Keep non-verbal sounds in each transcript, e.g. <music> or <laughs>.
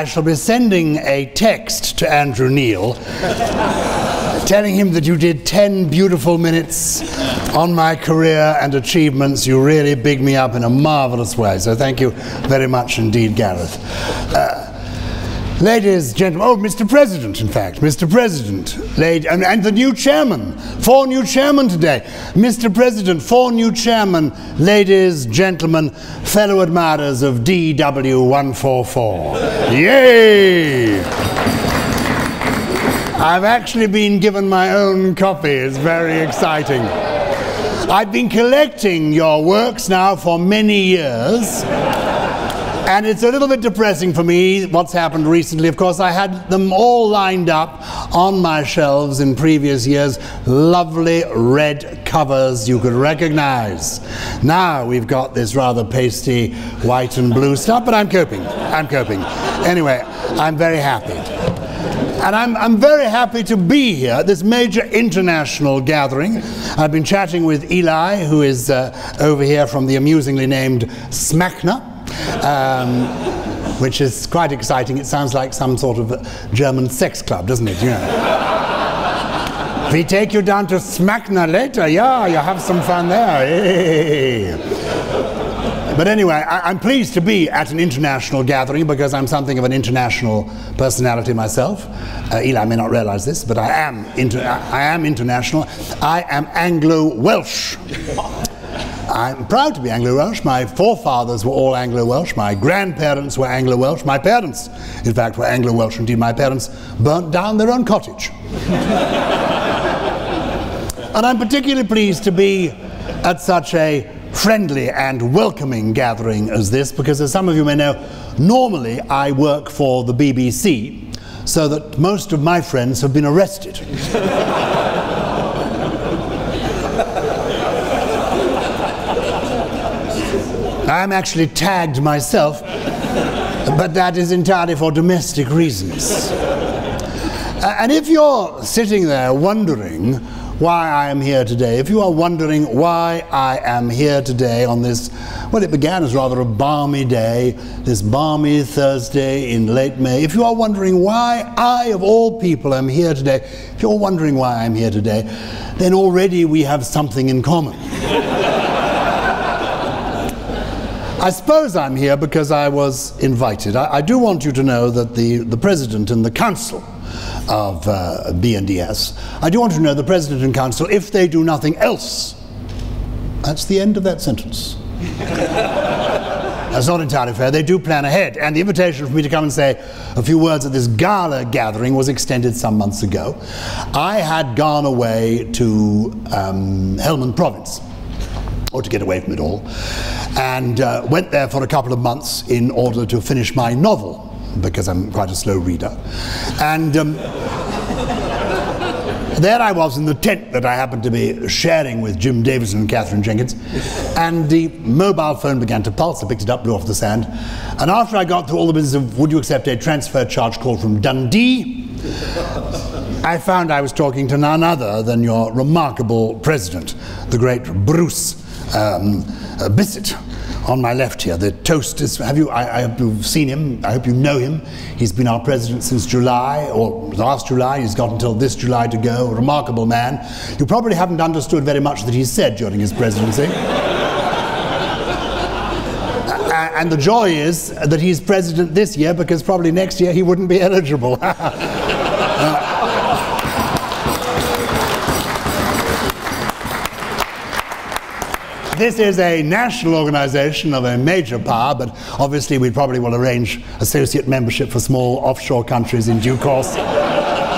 I shall be sending a text to Andrew Neil telling him that you did 10 beautiful minutes on my career and achievements. You really big me up in a marvelous way. So thank you very much indeed, Gareth. Uh, Ladies, and gentlemen, oh, Mr. President, in fact, Mr. President, lady, and, and, the new chairman, four new chairmen today. Mr. President, four new chairmen, ladies, gentlemen, fellow admirers of DW144. Yay! I've actually been given my own copy. It's very exciting. I've been collecting your works now for many years. And it's a little bit depressing for me what's happened recently. Of course, I had them all lined up on my shelves in previous years. Lovely red covers you could recognize. Now we've got this rather pasty white and blue stuff, but I'm coping. I'm coping. Anyway, I'm very happy. And I'm, I'm, very happy to be here at this major international gathering. I've been chatting with Eli, who is uh, over here from the amusingly named SMACNA um, which is quite exciting. It sounds like some sort of German sex club, doesn't it? You know. we take you down to Smachna later. Yeah, you have some fun there. But anyway, I, am pleased to be at an international gathering because I'm something of an international personality myself. Uh, Eli may not realize this, but I am, inter- I am international. I am Anglo-Welsh. I'm proud to be Anglo-Welsh. My forefathers were all Anglo-Welsh. My grandparents were Anglo-Welsh. My parents, in fact, were Anglo-Welsh. Indeed, my parents burnt down their own cottage. <laughs> and I'm particularly pleased to be at such a friendly and welcoming gathering as this because, as some of you may know, normally I work for the BBC so that most of my friends have been arrested. <laughs> I'm actually tagged myself, but that is entirely for domestic reasons. Uh, and if you're sitting there wondering why I am here today, if you are wondering why I am here today on this, well, it began as rather a balmy day, this balmy Thursday in late May, if you are wondering why I, of all people, am here today, if you're wondering why I'm here today, then already we have something in common. I suppose I'm here because I was invited. I, I, do want you to know that the, the president and the council of uh, B&ES, I do want you to know the president and council, if they do nothing else, that's the end of that sentence. That's not entirely fair. They do plan ahead. And the invitation for me to come and say a few words at this gala gathering was extended some months ago. I had gone away to um, Helmand province or to get away from it all, and uh, went there for a couple of months in order to finish my novel because I'm quite a slow reader. And um, there I was in the tent that I happened to be sharing with Jim Davidson and Katherine Jenkins, and the mobile phone began to pulse. I picked it up, blew off the sand, and after I got through all the business of would you accept a transfer charge call from Dundee, I found I was talking to none other than your remarkable president, the great Bruce um, uh, Bissett on my left here. The toast is, have you, I, I, hope you've seen him, I hope you know him. He's been our president since July, or last July, he's got until this July to go, a remarkable man. You probably haven't understood very much that he said during his presidency. and the joy is that he's president this year because probably next year he wouldn't be <laughs> eligible. <laughs> this is a national organization of a major power, but obviously we probably will arrange associate membership for small offshore countries in due course.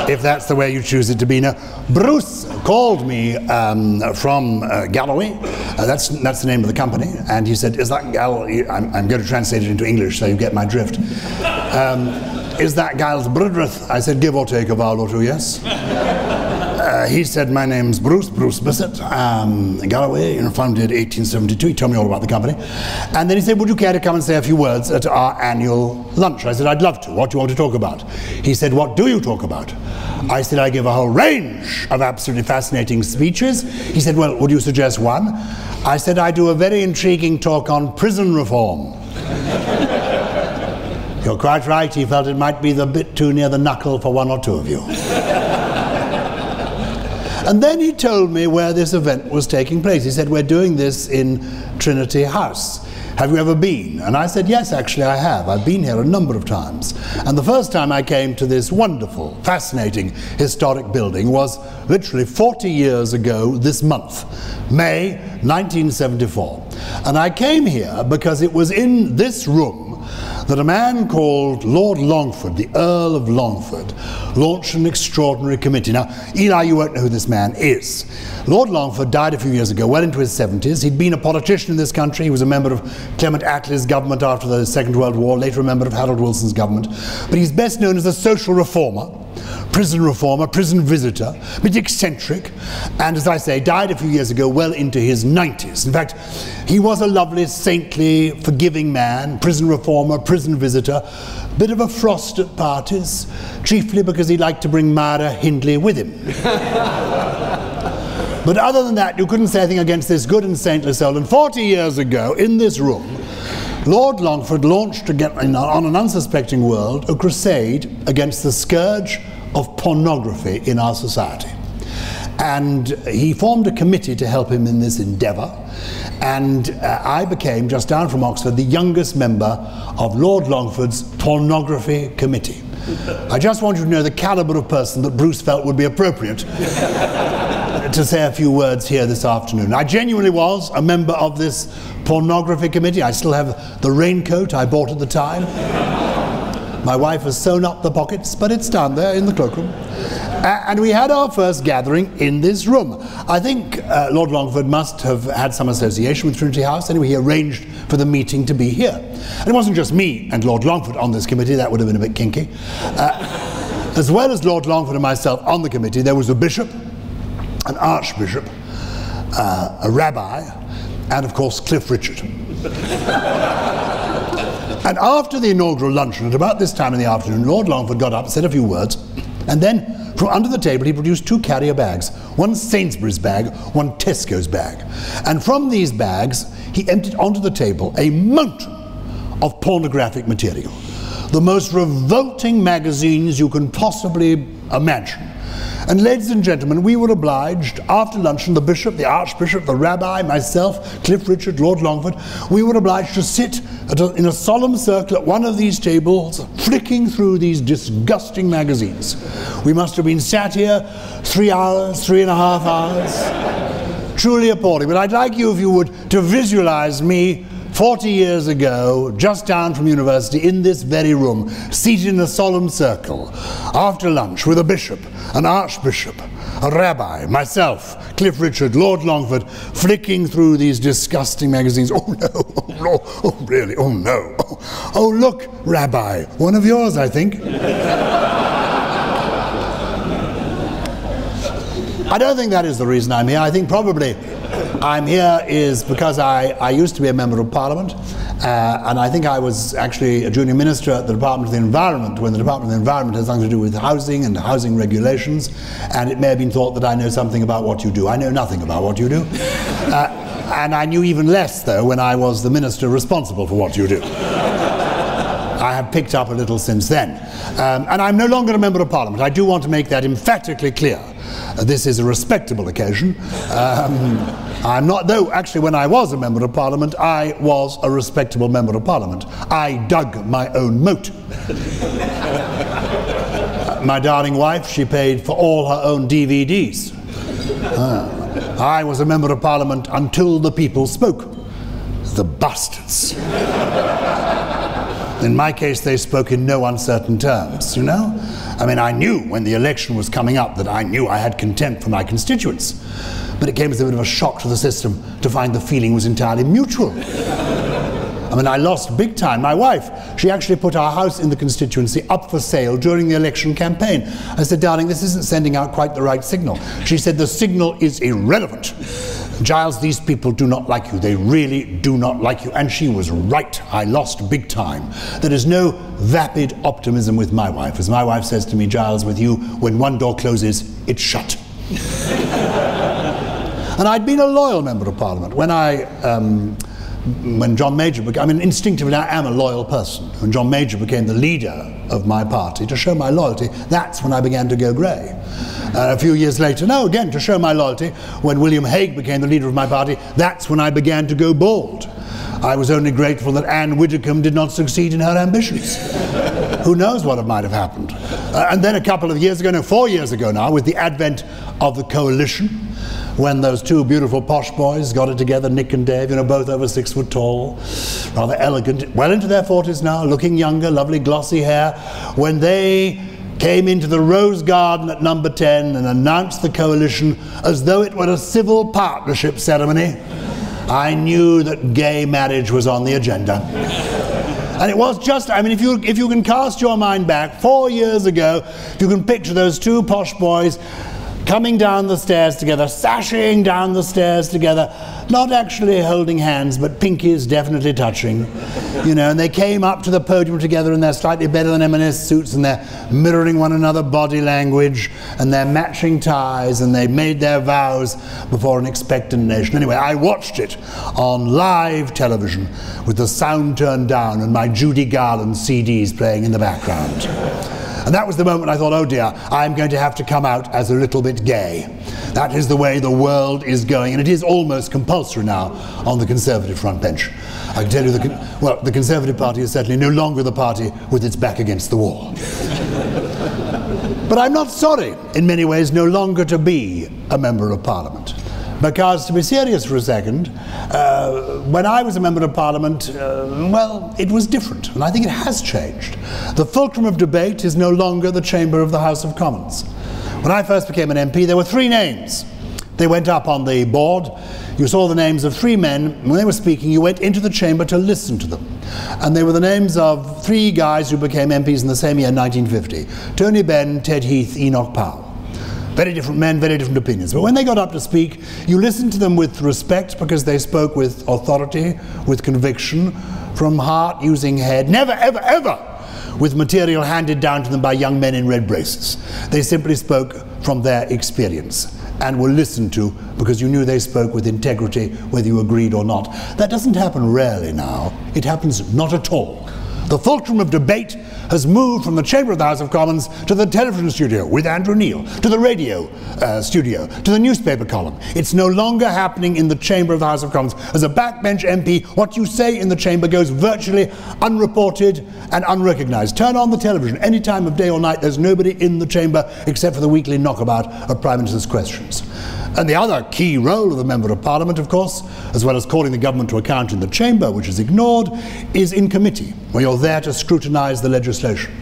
if that's the way you choose it to be. Now, Bruce called me um, from uh, Galloway. Uh, that's, that's the name of the company. And he said, Is that Gal? I'm, I'm, going to translate it into English so you get my drift. Um, is that Gyles Brudreth? I said, Give or take a vowel or two, yes. Uh, he said, My name's Bruce, Bruce Bissett, um, Galloway, founded 1872. He told me all about the company. And then he said, Would you care to come and say a few words at our annual lunch? I said, I'd love to. What do you want to talk about? He said, What do you talk about? I said, I give a whole range of absolutely fascinating speeches. He said, Well, would you suggest one? I said, I do a very intriguing talk on prison reform. <laughs> You're quite right, he felt it might be the bit too near the knuckle for one or two of you. And then he told me where this event was taking place. He said, We're doing this in Trinity House. Have you ever been? And I said, Yes, actually, I have. I've been here a number of times. And the first time I came to this wonderful, fascinating historic building was literally 40 years ago this month, May 1974. And I came here because it was in this room that a man called Lord Longford, the Earl of Longford, launched an extraordinary committee. Now, Eli, you won't know who this man is. Lord Longford died a few years ago, well into his 70s. He'd been a politician in this country. He was a member of Clement Attlee's government after the Second World War, later a member of Harold Wilson's government. But he's best known as a social reformer prison reformer, prison visitor, a bit eccentric, and as I say, died a few years ago, well into his 90s. In fact, he was a lovely, saintly, forgiving man, prison reformer, prison visitor, bit of a frost at parties, chiefly because he liked to bring Myra Hindley with him. <laughs> but other than that, you couldn't say anything against this good and saintly soul. And 40 years ago, in this room, Lord Longford launched on an unsuspecting world a crusade against the scourge of pornography in our society. And he formed a committee to help him in this endeavour. And uh, I became, just down from Oxford, the youngest member of Lord Longford's pornography committee. I just want you to know the calibre of person that Bruce felt would be appropriate <laughs> to say a few words here this afternoon. I genuinely was a member of this pornography committee. I still have the raincoat I bought at the time. My wife has sewn up the pockets, but it's down there in the cloakroom. Uh, and we had our first gathering in this room. I think uh, Lord Longford must have had some association with Trinity House. Anyway, he arranged for the meeting to be here. And it wasn't just me and Lord Longford on this committee, that would have been a bit kinky. Uh, as well as Lord Longford and myself on the committee, there was a bishop, an archbishop, uh, a rabbi, and of course Cliff Richard. <laughs> And after the inaugural luncheon, at about this time in the afternoon, Lord Longford got up, said a few words, and then from under the table he produced two carrier bags one Sainsbury's bag, one Tesco's bag. And from these bags, he emptied onto the table a mountain of pornographic material. The most revolting magazines you can possibly imagine. And ladies and gentlemen, we were obliged, after luncheon, the bishop, the archbishop, the rabbi, myself, Cliff Richard, Lord Longford, we were obliged to sit a, in a solemn circle at one of these tables, flicking through these disgusting magazines. We must have been sat here three hours, three and a half hours. Truly appalling. But I'd like you, if you would, to visualize me 40 years ago, just down from university, in this very room, seated in a solemn circle, after lunch, with a bishop, an archbishop, a rabbi, myself, Cliff Richard, Lord Longford, flicking through these disgusting magazines. <laughs> Oh no, oh, no, oh really, oh no. Oh, oh look, Rabbi, one of yours, I think. I don't think that is the reason I'm here. I think probably I'm here is because I, I used to be a member of parliament, uh, and I think I was actually a junior minister at the Department of the Environment when the Department of the Environment has something to do with housing and housing regulations, and it may have been thought that I know something about what you do. I know nothing about what you do. Uh, and I knew even less, though, when I was the minister responsible for what you do. I have picked up a little since then. Um, and I'm no longer a member of parliament. I do want to make that emphatically clear. Uh, this is a respectable occasion. Um, I'm not, though actually when I was a Member of Parliament, I was a respectable Member of Parliament. I dug my own moat. <laughs> my darling wife, she paid for all her own DVDs. Uh, I was a Member of Parliament until the people spoke. The bastards. In my case, they spoke in no uncertain terms, you know? I mean, I knew when the election was coming up that I knew I had contempt for my constituents. But it came as a bit of a shock to the system to find the feeling was entirely mutual. I mean, I lost big time. My wife, she actually put our house in the constituency up for sale during the election campaign. I said, darling, this isn't sending out quite the right signal. She said, the signal is irrelevant. Gyles, these people do not like you. They really do not like you. And she was right. I lost big time. There is no vapid optimism with my wife. As my wife says to me, Gyles, with you, when one door closes, it's shut. <laughs> and I'd been a loyal member of parliament. When I um, when John Major became, I mean, instinctively I am a loyal person. When John Major became the leader of my party, to show my loyalty, that's when I began to go grey. Uh, a few years later, now again, to show my loyalty, when William Hague became the leader of my party, that's when I began to go bald. I was only grateful that Ann Widdecombe did not succeed in her ambitions. <laughs> Who knows what might have happened? Uh, and then a couple of years ago, no, four years ago now, with the advent of the coalition, when those two beautiful posh boys got it together, Nick and Dave, you know, both over six foot tall, rather elegant, well into their 40s now, looking younger, lovely glossy hair, when they came into the Rose Garden at number 10 and announced the coalition as though it were a civil partnership ceremony, I knew that gay marriage was on the agenda. And it was just, I mean, if you, if you can cast your mind back four years ago, if you can picture those two posh boys coming down the stairs together, sashing down the stairs together, not actually holding hands, but pinkies definitely touching, you know, and they came up to the podium together in their slightly better than M&S suits and they're mirroring one another body language and they're matching ties and they made their vows before an expectant nation. Anyway, I watched it on live television with the sound turned down and my Judy Garland CDs playing in the background. And that was the moment I thought, oh dear, I'm going to have to come out as a little bit gay. That is the way the world is going, and it is almost compulsory now on the Conservative front bench. I can tell you, the, well, the Conservative Party is certainly no longer the party with its back against the wall. <laughs> but I'm not sorry, in many ways, no longer to be a Member of Parliament. Because, to be serious for a second, uh, when I was a Member of Parliament, uh, well, it was different, and I think it has changed. The fulcrum of debate is no longer the chamber of the House of Commons. When I first became an MP, there were three names. They went up on the board. You saw the names of three men. When they were speaking, you went into the chamber to listen to them. And they were the names of three guys who became MPs in the same year, 1950 Tony Benn, Ted Heath, Enoch Powell. Very different men, very different opinions. But when they got up to speak, you listened to them with respect because they spoke with authority, with conviction, from heart, using head. Never, ever, ever with material handed down to them by young men in red braces. They simply spoke from their experience and were listened to because you knew they spoke with integrity, whether you agreed or not. That doesn't happen rarely now. It happens not at all. The fulcrum of debate has moved from the chamber of the House of Commons to the television studio with Andrew Neil, to the radio uh, studio, to the newspaper column. It's no longer happening in the chamber of the House of Commons. As a backbench MP, what you say in the chamber goes virtually unreported and unrecognised. Turn on the television any time of day or night, there's nobody in the chamber except for the weekly knockabout of Prime Minister's questions. And the other key role of the Member of Parliament, of course, as well as calling the government to account in the chamber, which is ignored, is in committee, where you're there to scrutinise the legislation.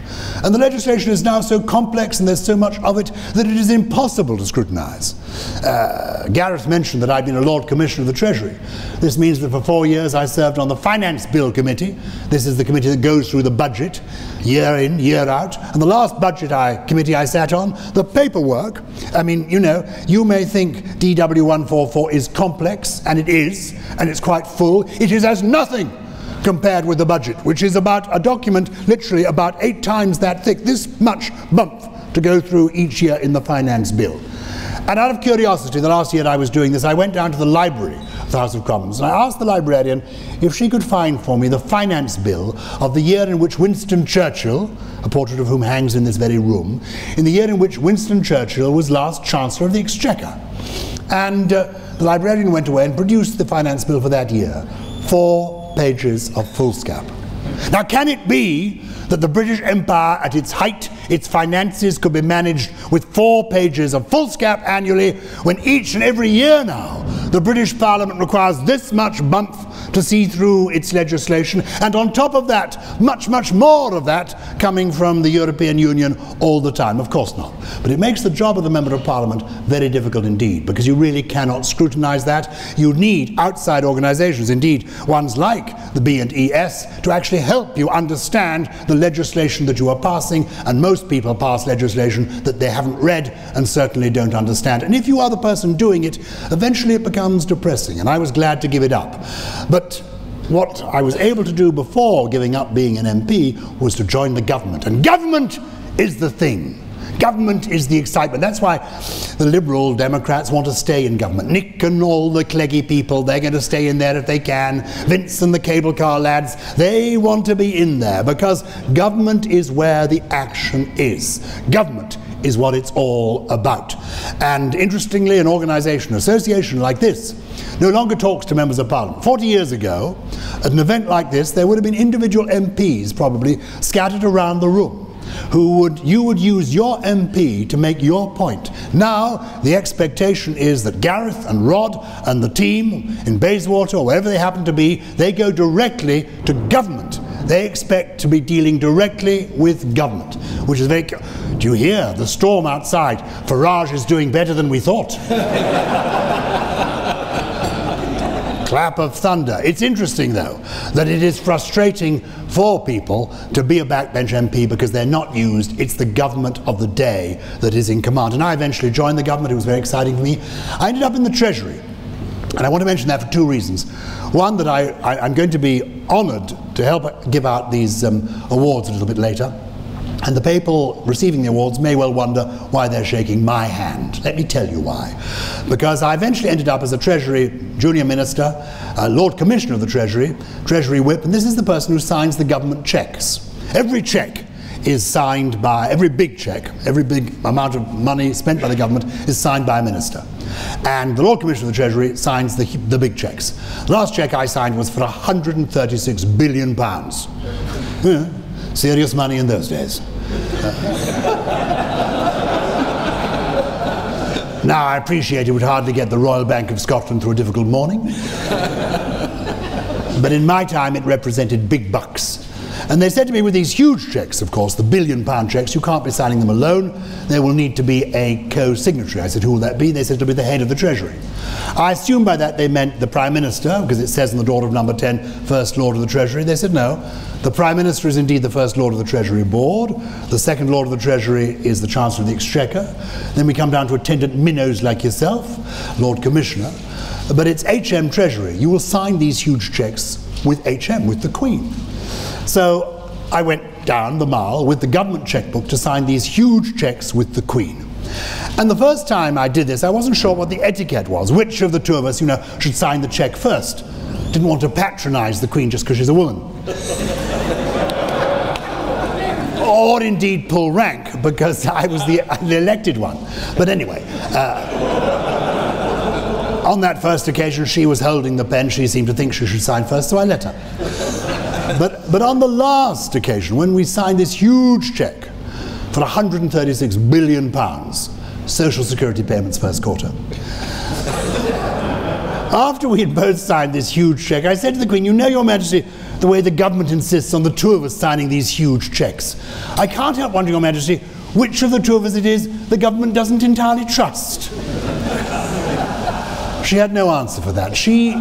And the legislation is now so complex and there's so much of it that it is impossible to scrutinise. Uh, Gareth mentioned that I've been a Lord Commissioner of the Treasury. This means that for four years I served on the Finance Bill Committee. This is the committee that goes through the budget year in, year out. And the last budget I, committee I sat on, the paperwork, I mean, you know, you may think DW144 is complex, and it is, and it's quite full. It is as nothing compared with the budget, which is about a document literally about eight times that thick, this much month to go through each year in the finance bill. And out of curiosity, the last year I was doing this, I went down to the library of the House of Commons and I asked the librarian if she could find for me the finance bill of the year in which Winston Churchill, a portrait of whom hangs in this very room, in the year in which Winston Churchill was last Chancellor of the Exchequer. And uh, the librarian went away and produced the finance bill for that year. Four pages of foolscap. Now, can it be that the British Empire at its height, its finances could be managed with four pages of foolscap annually, when each and every year now the British Parliament requires this much bump to see through its legislation, and on top of that, much, much more of that coming from the European Union all the time. Of course not. But it makes the job of the Member of Parliament very difficult indeed, because you really cannot scrutinise that. You need outside organisations, indeed ones like the B&ES, to actually help you understand the legislation that you are passing, and most people pass legislation that they haven't read and certainly don't understand. And if you are the person doing it, eventually it becomes depressing, and I was glad to give it up. But what I was able to do before giving up being an MP was to join the government. And government is the thing. Government is the excitement. That's why the Liberal Democrats want to stay in government. Nick and all the Cleggy people, they're going to stay in there if they can. Vince and the cable car lads, they want to be in there because government is where the action is. Government is what it's all about. And interestingly, an organisation, association like this, no longer talks to members of parliament. 40 years ago, at an event like this, there would have been individual MPs probably scattered around the room who would you would use your MP to make your point. Now the expectation is that Gareth and Rod and the team in Bayswater or wherever they happen to be, they go directly to government. They expect to be dealing directly with government, which is very. Do you hear the storm outside? Farage is doing better than we thought. <laughs> clap of thunder. It's interesting, though, that it is frustrating for people to be a backbench MP because they're not used. It's the government of the day that is in command. And I eventually joined the government. It was very exciting for me. I ended up in the Treasury. And I want to mention that for two reasons. One, that I, I, am going to be honoured to help give out these um, awards a little bit later. And the people receiving the awards may well wonder why they're shaking my hand. Let me tell you why. Because I eventually ended up as a Treasury junior minister, uh, Lord Commissioner of the Treasury, Treasury Whip, and this is the person who signs the government checks. Every check is signed by, every big check, every big amount of money spent by the government is signed by a minister. And the Lord Commissioner of the Treasury signs the, the big checks. The last check I signed was for 136 billion pounds. Yeah, serious money in those days. <laughs> now, I appreciate it would hardly get the Royal Bank of Scotland through a difficult morning. <laughs> but in my time, it represented big bucks. And they said to me, with these huge checks, of course, the billion pound checks, you can't be signing them alone. There will need to be a co signatory. I said, who will that be? They said, It'll be the head of the Treasury. I assumed by that they meant the Prime Minister, because it says in the door of number 10, First Lord of the Treasury. They said, no. The Prime Minister is indeed the First Lord of the Treasury Board. The Second Lord of the Treasury is the Chancellor of the Exchequer. Then we come down to attendant minnows like yourself, Lord Commissioner. But it's HM Treasury. You will sign these huge checks with HM, with the Queen. So I went down the mile with the government checkbook to sign these huge checks with the Queen. And the first time I did this, I wasn't sure what the etiquette was. Which of the two of us, you know, should sign the check first? Didn't want to patronize the Queen just because she's a woman. <laughs> or indeed pull rank because I was the, <laughs> the elected one. But anyway. Uh, on that first occasion, she was holding the pen. She seemed to think she should sign first, so I let her. But, but on the last occasion, when we signed this huge cheque for 136 billion pounds, social security payments first quarter. After we had both signed this huge cheque, I said to the Queen, You know, Your Majesty, the way the government insists on the two of us signing these huge cheques. I can't help wondering, Your Majesty, which of the two of us it is the government doesn't entirely trust. she had no answer for that. She,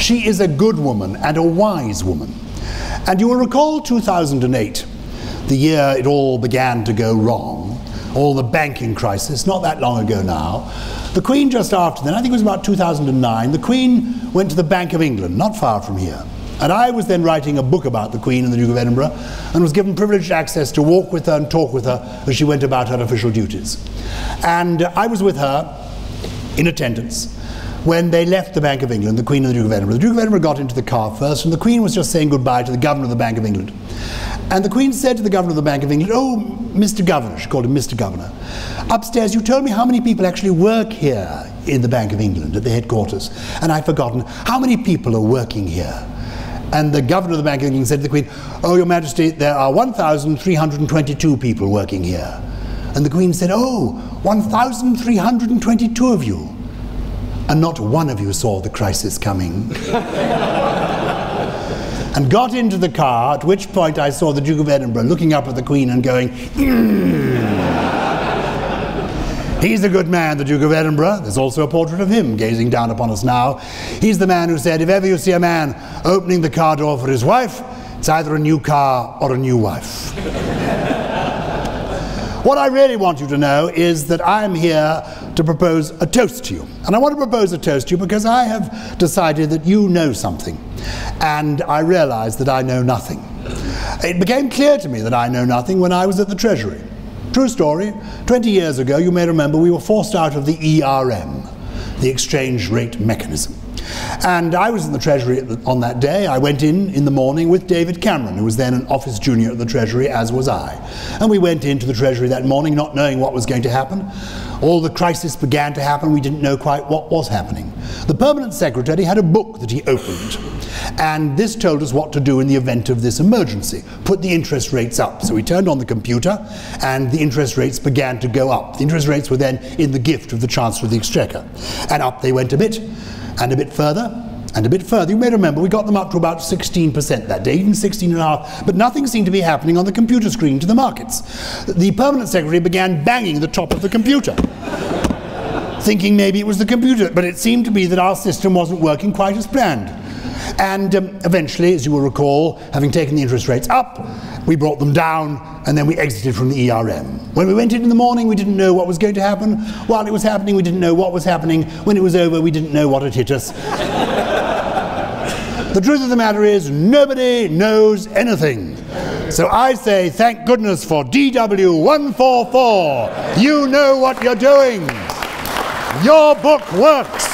she is a good woman and a wise woman. And you will recall 2008, the year it all began to go wrong, all the banking crisis, not that long ago now. The Queen, just after then, I think it was about 2009, the Queen went to the Bank of England, not far from here. And I was then writing a book about the Queen and the Duke of Edinburgh and was given privileged access to walk with her and talk with her as she went about her official duties. And I was with her in attendance when they left the Bank of England, the Queen and the Duke of Edinburgh. The Duke of Edinburgh got into the car first, and the Queen was just saying goodbye to the Governor of the Bank of England. And the Queen said to the Governor of the Bank of England, Oh, Mr. Governor, she called him Mr. Governor, upstairs, you told me how many people actually work here in the Bank of England at the headquarters, and I've forgotten. How many people are working here? And the Governor of the Bank of England said to the Queen, Oh, Your Majesty, there are 1,322 people working here. And the Queen said, Oh, 1,322 of you and not one of you saw the crisis coming. and got into the car, at which point I saw the Duke of Edinburgh looking up at the Queen and going, mm. He's a good man, the Duke of Edinburgh. There's also a portrait of him gazing down upon us now. He's the man who said, If ever you see a man opening the car door for his wife, it's either a new car or a new wife. <laughs> what I really want you to know is that I'm here to propose a toast to you. And I want to propose a toast to you because I have decided that you know something. And I realize that I know nothing. It became clear to me that I know nothing when I was at the Treasury. True story. 20 years ago, you may remember, we were forced out of the ERM, the exchange rate mechanism. And I was in the Treasury on that day. I went in in the morning with David Cameron, who was then an office junior at the Treasury, as was I. And we went into the Treasury that morning not knowing what was going to happen. All the crisis began to happen. We didn't know quite what was happening. The permanent secretary had a book that he opened. And this told us what to do in the event of this emergency. Put the interest rates up. So we turned on the computer and the interest rates began to go up. The interest rates were then in the gift of the Chancellor of the Exchequer. And up they went a bit and a bit further and a bit further. You may remember we got them up to about 16% that day, even 16 and a half, but nothing seemed to be happening on the computer screen to the markets. The permanent secretary began banging the top of the computer. thinking maybe it was the computer, but it seemed to be that our system wasn't working quite as planned. And um, eventually, as you will recall, having taken the interest rates up, we brought them down, and then we exited from the ERM. When we went in in the morning, we didn't know what was going to happen. While it was happening, we didn't know what was happening. When it was over, we didn't know what had hit us. <laughs> the truth of the matter is, nobody knows anything. So I say, thank goodness for DW144. You know what you're doing. Your book works.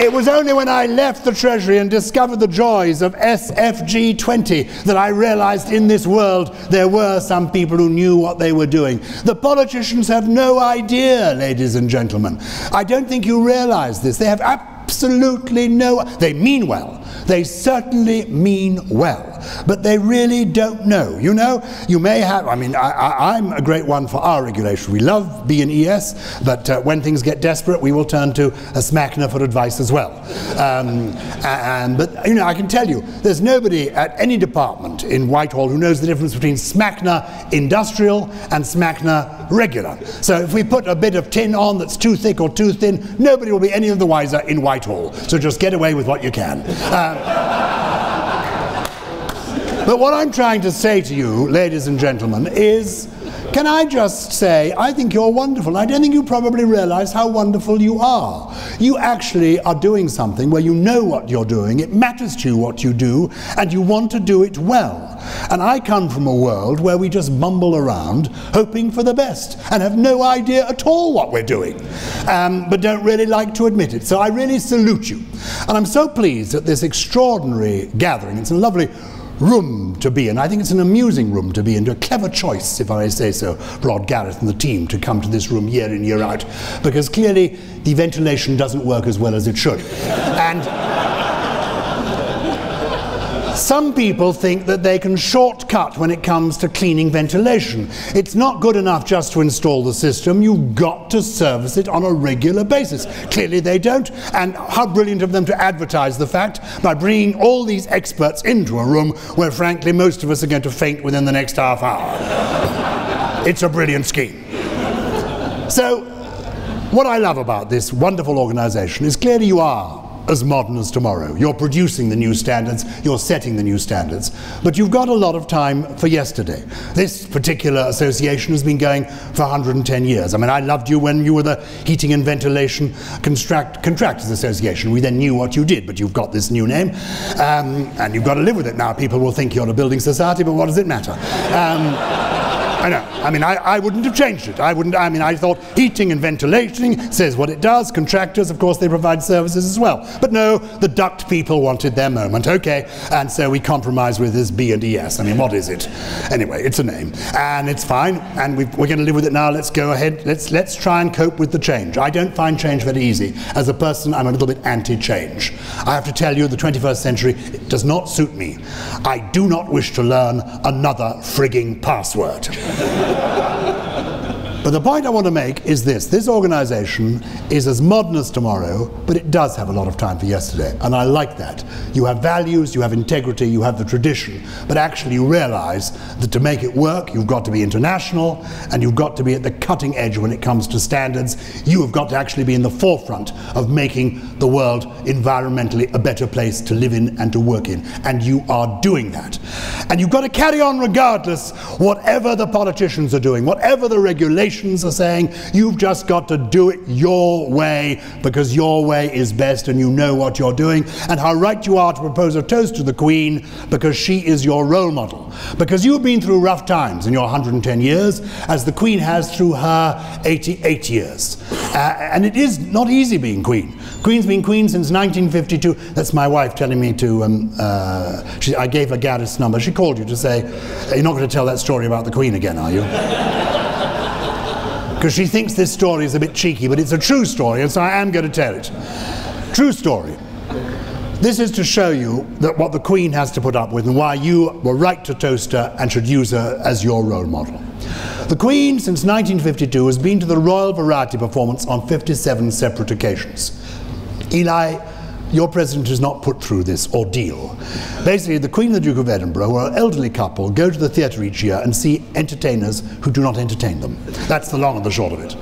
It was only when I left the Treasury and discovered the joys of SFG 20 that I realized in this world there were some people who knew what they were doing. The politicians have no idea, ladies and gentlemen. I don't think you realize this. They have absolutely no, they mean well. They certainly mean well, but they really don't know. You know, you may have, I mean, I, am a great one for our regulation. We love B and ES, but uh, when things get desperate, we will turn to a SMACNA for advice as well. Um, and, but, you know, I can tell you, there's nobody at any department in Whitehall who knows the difference between SMACNA industrial and SMACNA regular. So if we put a bit of tin on that's too thick or too thin, nobody will be any of the wiser in Whitehall. So just get away with what you can. Um, but what I'm trying to say to you, ladies and gentlemen, is can I just say, I think you're wonderful. I don't think you probably realize how wonderful you are. You actually are doing something where you know what you're doing, it matters to you what you do, and you want to do it well. And I come from a world where we just mumble around, hoping for the best, and have no idea at all what we're doing, um, but don't really like to admit it. So I really salute you. And I'm so pleased at this extraordinary gathering. It's a lovely room to be in. I think it's an amusing room to be in, a clever choice, if I may say so, Rod Garrett and the team to come to this room year in, year out, because clearly the ventilation doesn't work as well as it should. and some people think that they can shortcut when it comes to cleaning ventilation. It's not good enough just to install the system, you've got to service it on a regular basis. Clearly they don't, and how brilliant of them to advertise the fact by bringing all these experts into a room where frankly most of us are going to faint within the next half hour. it's a brilliant scheme. So, what I love about this wonderful organization is clearly you are as modern as tomorrow. You're producing the new standards, you're setting the new standards, but you've got a lot of time for yesterday. This particular association has been going for 110 years. I mean, I loved you when you were the Heating and Ventilation Contract Contractors Association. We then knew what you did, but you've got this new name, um, and you've got to live with it now. People will think you're a building society, but what does it matter? Um, I know. I mean, I, I wouldn't have changed it. I wouldn't. I mean, I thought heating and ventilation says what it does. Contractors, of course, they provide services as well. But no, the duct people wanted their moment. Okay, and so we compromised with this B and ES. I mean, what is it? Anyway, it's a name, and it's fine. And we are going to live with it now. Let's go ahead. Let's let's try and cope with the change. I don't find change very easy. As a person, I'm a little bit anti-change. I have to tell you, the 21st century does not suit me. I do not wish to learn another frigging password. <laughs> But the point I want to make is this this organization is as modern as tomorrow, but it does have a lot of time for yesterday. And I like that. You have values, you have integrity, you have the tradition, but actually you realize that to make it work, you've got to be international and you've got to be at the cutting edge when it comes to standards. You have got to actually be in the forefront of making the world environmentally a better place to live in and to work in. And you are doing that. And you've got to carry on regardless, whatever the politicians are doing, whatever the regulations nations are saying, you've just got to do it your way because your way is best and you know what you're doing, and how right you are to propose a toast to the Queen because she is your role model. Because you've been through rough times in your 110 years, as the Queen has through her 88 years. Uh, and it is not easy being Queen. Queen's been Queen since 1952. That's my wife telling me to, um, uh, she, I gave her Gareth's number. She called you to say, you're not going to tell that story about the Queen again, are you? <laughs> Because she thinks this story is a bit cheeky, but it's a true story, and so I am going to tell it. True story. This is to show you that what the Queen has to put up with and why you were right to toast her and should use her as your role model. The Queen, since 1952, has been to the Royal Variety Performance on 57 separate occasions. Eli, your president is not put through this ordeal. Basically, the Queen and the Duke of Edinburgh, are an elderly couple, go to the theatre each year and see entertainers who do not entertain them. That's the long and the short of it.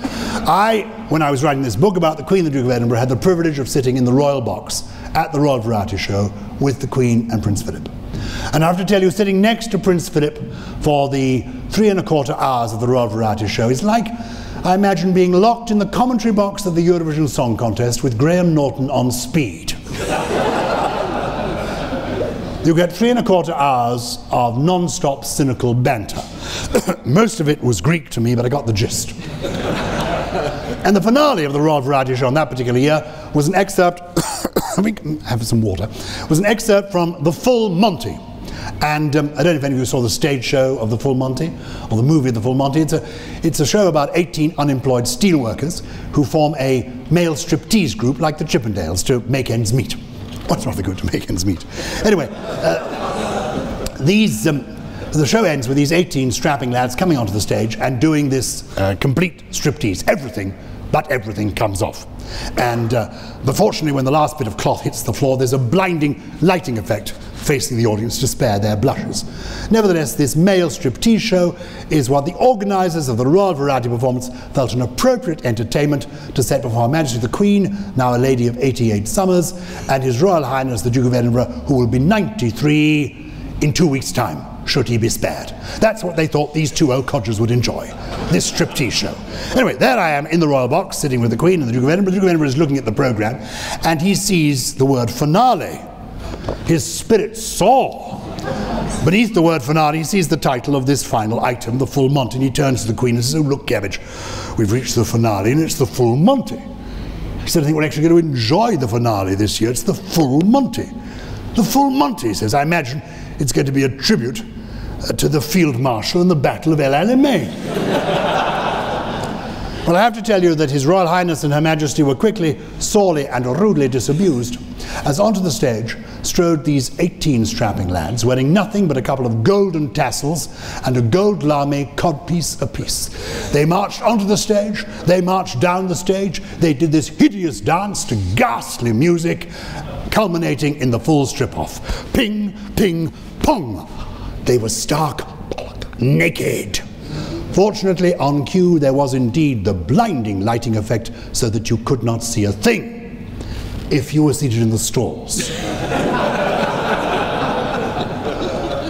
I, when I was writing this book about the Queen and the Duke of Edinburgh, had the privilege of sitting in the royal box at the Royal Variety Show with the Queen and Prince Philip. And I have to tell you, sitting next to Prince Philip for the three and a quarter hours of the Royal Variety Show is like I imagine being locked in the commentary box of the Eurovision Song Contest with Graham Norton on speed. <laughs> you get three and a quarter hours of non-stop cynical banter. <coughs> Most of it was Greek to me, but I got the gist. <laughs> and the finale of the Royal Variety Show on that particular year was an excerpt, <coughs> <coughs> let me have some water, was an excerpt from The Full Monty, and um, I don't know if any of you saw the stage show of The Full Monty, or the movie of The Full Monty. It's a, it's a show about 18 unemployed steelworkers who form a male striptease group like the Chippendales to make ends meet. What's rather good to make ends meet? Anyway, uh, these, um, the show ends with these 18 strapping lads coming onto the stage and doing this uh, complete striptease. Everything but everything comes off. And uh, but fortunately, when the last bit of cloth hits the floor, there's a blinding lighting effect facing the audience to spare their blushes. Nevertheless, this male striptease show is what the organisers of the Royal Variety Performance felt an appropriate entertainment to set before Her Majesty the Queen, now a lady of 88 summers, and His Royal Highness the Duke of Edinburgh, who will be 93 in two weeks' time should he be spared. That's what they thought these two old codgers would enjoy, this striptease show. Anyway, there I am in the royal box, sitting with the Queen and the Duke of Edinburgh. The Duke of Edinburgh is looking at the programme, and he sees the word finale. His spirit saw. Beneath the word finale, he sees the title of this final item, the full Monty, and he turns to the Queen and says, oh, look, Cabbage, we've reached the finale, and it's the full Monty. He said, I think we're actually going to enjoy the finale this year. It's the full Monty. The full Monty, he says. I imagine it's going to be a tribute uh, to the Field Marshal in the Battle of El Alamein. Well, I have to tell you that His Royal Highness and Her Majesty were quickly, sorely, and rudely disabused as onto the stage strode these 18 strapping lads wearing nothing but a couple of golden tassels and a gold lame codpiece apiece. They marched onto the stage, they marched down the stage, they did this hideous dance to ghastly music, culminating in the full strip off. Ping, ping, pong. They were stark naked. Fortunately, on cue, there was indeed the blinding lighting effect so that you could not see a thing if you were seated in the stalls. <laughs>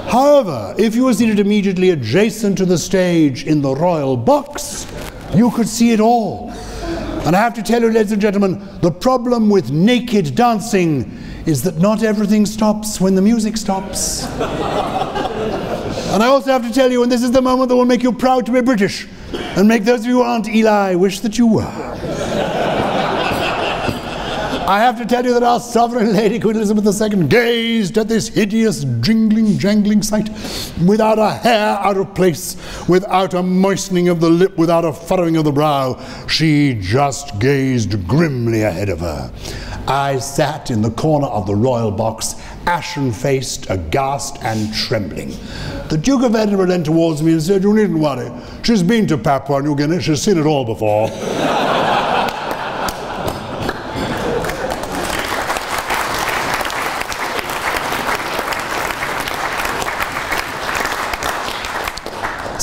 However, if you were seated immediately adjacent to the stage in the royal box, you could see it all. And I have to tell you, ladies and gentlemen, the problem with naked dancing is that not everything stops when the music stops. And I also have to tell you, and this is the moment that will make you proud to be British, and make those of you who aren't Eli wish that you were. <laughs> I have to tell you that our sovereign lady, Queen Elizabeth II, gazed at this hideous, jingling, jangling sight without a hair out of place, without a moistening of the lip, without a furrowing of the brow. She just gazed grimly ahead of her. I sat in the corner of the royal box, ashen faced, aghast, and trembling. The Duke of Edinburgh leaned towards me and said, You needn't worry. She's been to Papua New Guinea, she's seen it all before. <laughs>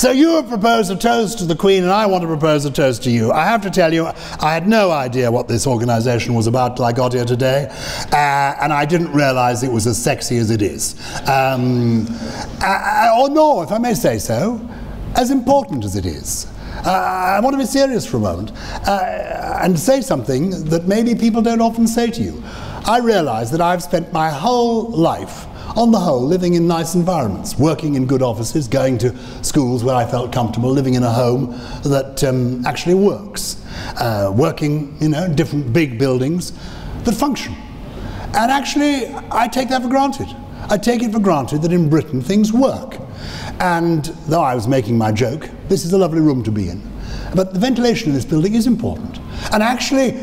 So you have proposed a toast to the Queen, and I want to propose a toast to you. I have to tell you, I had no idea what this organization was about till I got here today, uh, and I didn't realize it was as sexy as it is. Um, uh, or no, if I may say so, as important as it is. Uh, I want to be serious for a moment uh, and say something that maybe people don't often say to you. I realize that I've spent my whole life on the whole, living in nice environments, working in good offices, going to schools where I felt comfortable, living in a home that um, actually works, uh, working, you know, different big buildings that function. And actually, I take that for granted. I take it for granted that in Britain things work. And though I was making my joke, this is a lovely room to be in. But the ventilation in this building is important. And actually,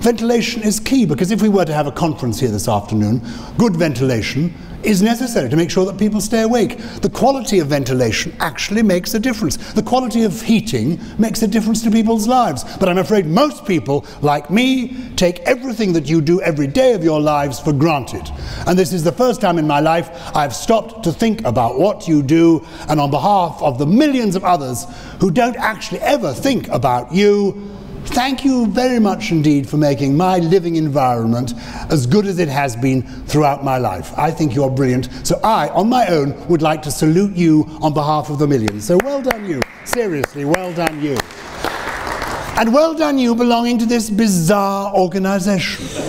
ventilation is key because if we were to have a conference here this afternoon, good ventilation is necessary to make sure that people stay awake. The quality of ventilation actually makes a difference. The quality of heating makes a difference to people's lives. But I'm afraid most people, like me, take everything that you do every day of your lives for granted. And this is the first time in my life I've stopped to think about what you do, and on behalf of the millions of others who don't actually ever think about you, Thank you very much indeed for making my living environment as good as it has been throughout my life. I think you're brilliant. So I, on my own, would like to salute you on behalf of the millions. So well done you. Seriously, well done you. And well done you belonging to this bizarre organization. <laughs>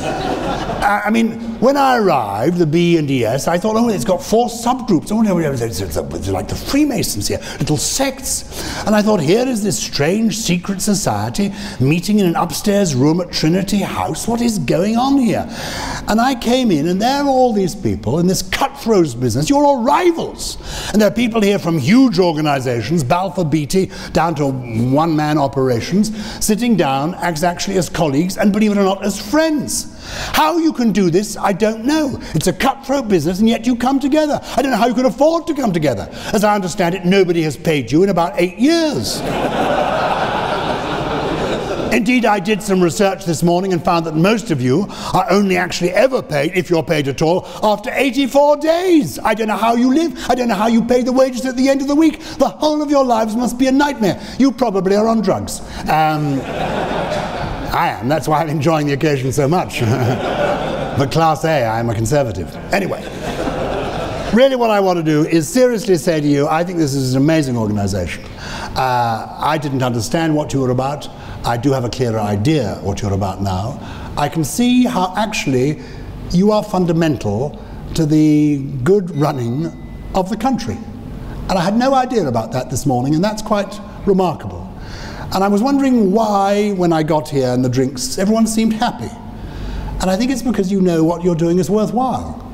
I mean, when I arrived, the B&ES, I thought, oh, it's got four subgroups. Oh, no, it's, like the Freemasons here, little sects. And I thought, here is this strange secret society meeting in an upstairs room at Trinity House. What is going on here? And I came in, and there are all these people in this cutthroat business. You're all rivals. And there are people here from huge organizations, Balfour Beatty, down to one man operations, sitting down actually as colleagues and, believe it or not, as friends. How you can do this, don't know. It's a cutthroat business, and yet you come together. I don't know how you can afford to come together. As I understand it, nobody has paid you in about eight years. <laughs> Indeed, I did some research this morning and found that most of you are only actually ever paid, if you're paid at all, after 84 days. I don't know how you live. I don't know how you pay the wages at the end of the week. The whole of your lives must be a nightmare. You probably are on drugs. Um, <laughs> I am. That's why I'm enjoying the occasion so much. <laughs> but Class A, I am a conservative. Anyway, really what I want to do is seriously say to you, I think this is an amazing organization. Uh, I didn't understand what you were about. I do have a clearer idea what you're about now. I can see how actually you are fundamental to the good running of the country. And I had no idea about that this morning, and that's quite remarkable. And I was wondering why, when I got here and the drinks, everyone seemed happy. And I think it's because you know what you're doing is worthwhile.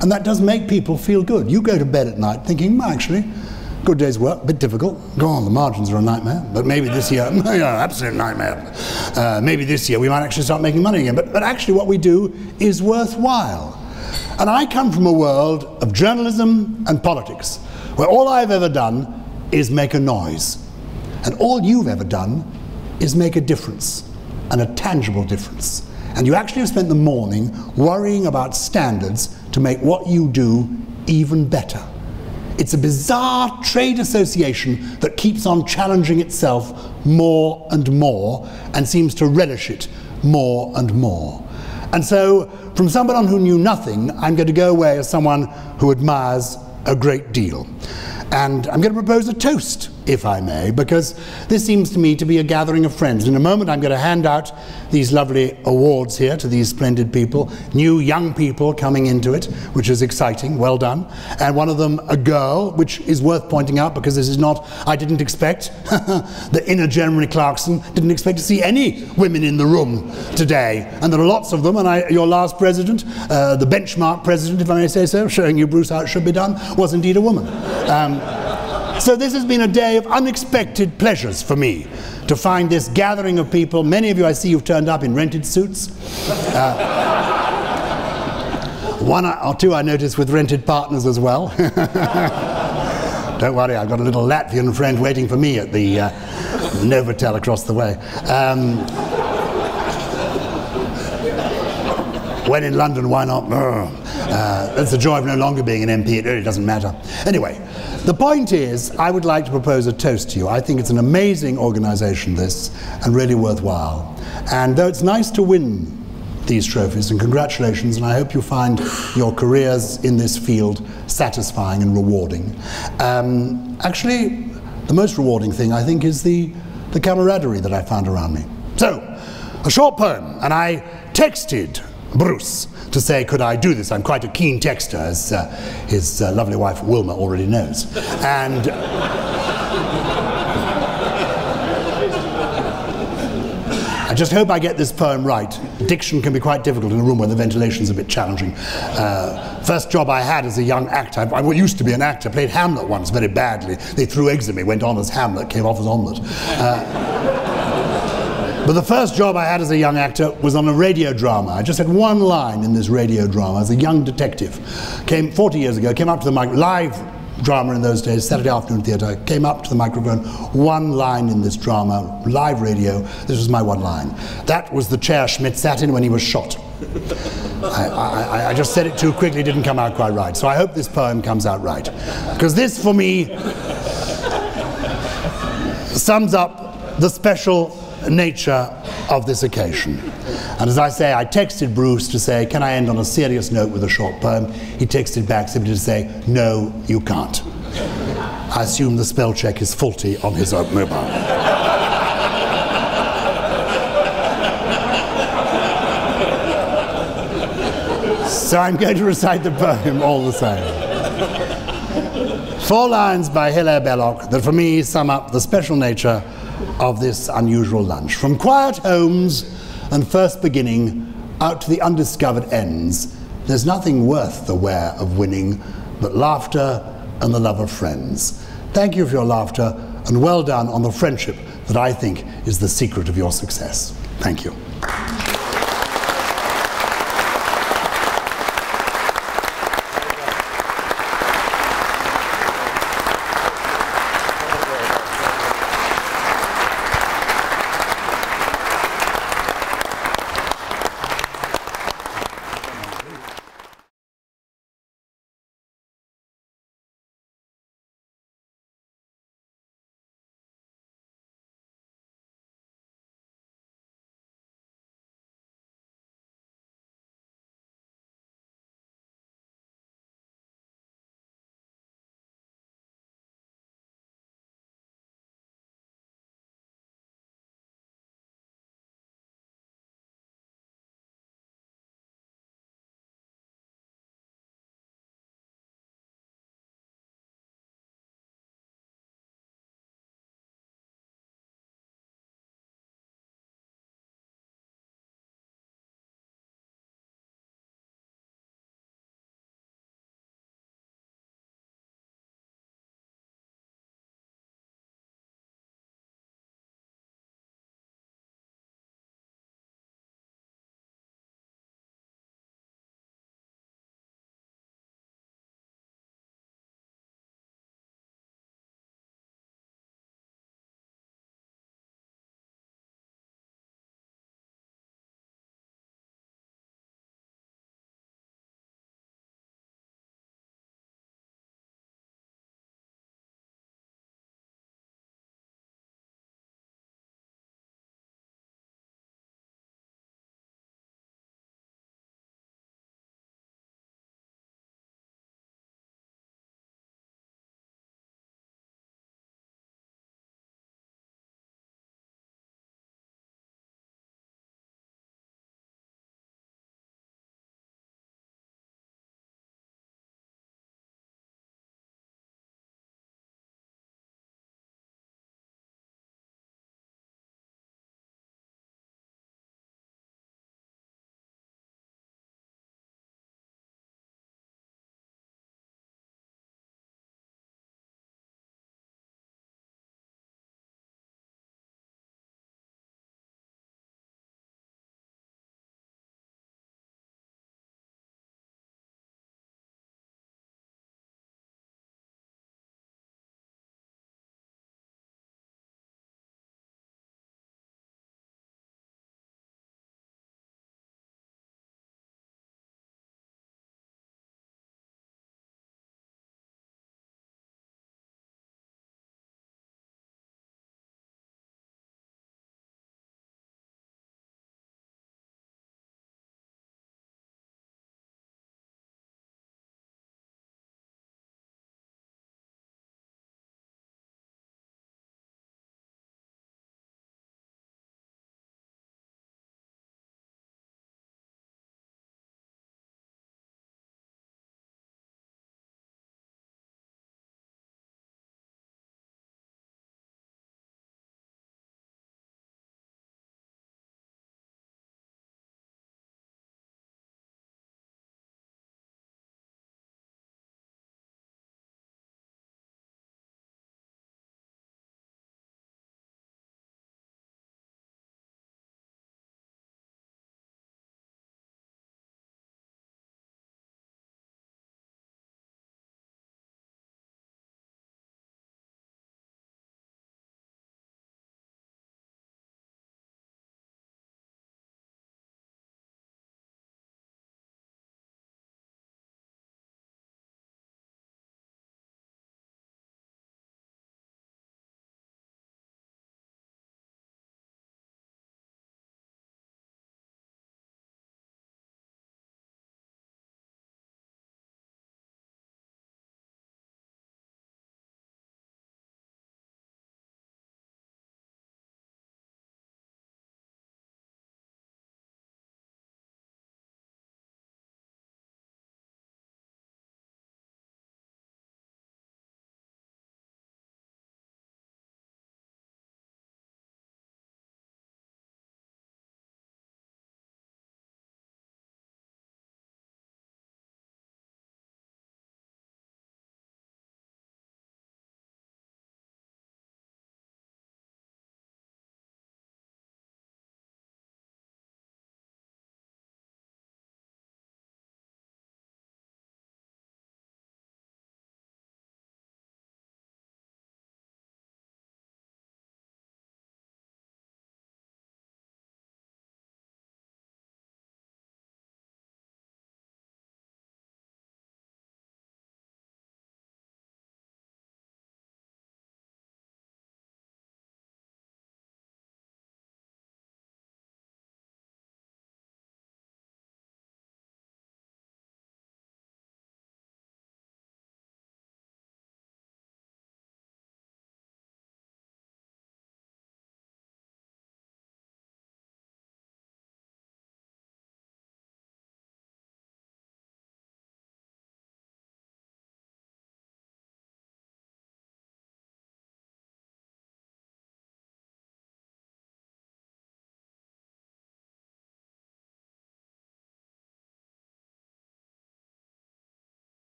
And that does make people feel good. You go to bed at night thinking, well, actually, good day's work, bit difficult. Go on, the margins are a nightmare. But maybe this year, <laughs> yeah, absolute nightmare. Uh, maybe this year we might actually start making money again. But, but actually, what we do is worthwhile. And I come from a world of journalism and politics, where all I've ever done is make a noise. And all you've ever done is make a difference, and a tangible difference. And you actually have spent the morning worrying about standards to make what you do even better. It's a bizarre trade association that keeps on challenging itself more and more and seems to relish it more and more. And so, from someone who knew nothing, I'm going to go away as someone who admires a great deal. And I'm going to propose a toast if I may, because this seems to me to be a gathering of friends. In a moment, I'm going to hand out these lovely awards here to these splendid people, new young people coming into it, which is exciting. Well done. And one of them, a girl, which is worth pointing out because this is not, I didn't expect, <laughs> the inner Jeremy Clarkson didn't expect to see any women in the room today. And there are lots of them, and I, your last president, uh, the benchmark president, if I may say so, showing you, Bruce, how it should be done, was indeed a woman. Um, so this has been a day of unexpected pleasures for me to find this gathering of people. Many of you I see you've turned up in rented suits. Uh, one or two I noticed with rented partners as well. <laughs> Don't worry, I've got a little Latvian friend waiting for me at the uh, Novotel across the way. Um, when in London, why not? Uh, that's the joy of no longer being an MP. It really doesn't matter. Anyway, the point is, I would like to propose a toast to you. I think it's an amazing organization, this, and really worthwhile. And though it's nice to win these trophies, and congratulations, and I hope you find your careers in this field satisfying and rewarding. Um, actually, the most rewarding thing, I think, is the the camaraderie that I found around me. So, a short poem, and I texted Bruce to say, could I do this? I'm quite a keen texter, as uh, his uh, lovely wife Wilma already knows. And I just hope I get this poem right. Diction can be quite difficult in a room where the ventilation's a bit challenging. Uh, first job I had as a young actor, I, I, used to be an actor, played Hamlet once very badly. They threw eggs at me, went on as Hamlet, came off as omelette. But the first job I had as a young actor was on a radio drama. I just had one line in this radio drama as a young detective. Came 40 years ago, came up to the mic, live drama in those days, Saturday afternoon theatre, came up to the microphone, one line in this drama, live radio, this was my one line. That was the chair Schmidt sat in when he was shot. I, I, I, just said it too quickly, didn't come out quite right. So I hope this poem comes out right. Because this, for me, sums up the special nature of this occasion. And as I say, I texted Bruce to say, can I end on a serious note with a short poem? He texted back simply to say, no, you can't. I assume the spell check is faulty on his own mobile. so I'm going to recite the poem all the same. Four lines by Hilaire Belloc that for me sum up the special nature of this unusual lunch. From quiet homes and first beginning out to the undiscovered ends, there's nothing worth the wear of winning but laughter and the love of friends. Thank you for your laughter and well done on the friendship that I think is the secret of your success. Thank you.